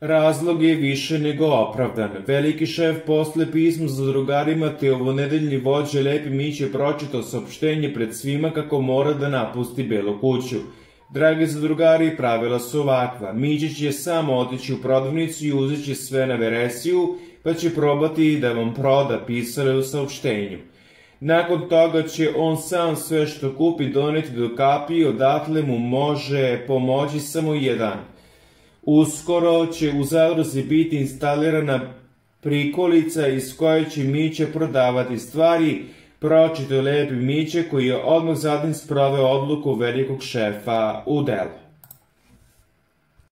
Razlog je više nego opravdan. Veliki šef posle pisma za drugarima te ovonedeljni vođe Lepi Mić je pročitao saopštenje pred svima kako mora da napusti Belu kuću. Dragi zadrugari, pravila su ovakva. Mićić je samo otići u prodavnicu i uzeći sve na veresiju, pa će probati da vam proda pisale u saopštenju. Nakon toga će on sam sve što kupi doneti do kapi i odatle mu može pomoći samo jedan – Uskoro će u zadruzi biti instalirana prikolica iz koje će Miće prodavati stvari, pročito lepi Miće koji je odmah zatim sproveo odluku velikog šefa u delu.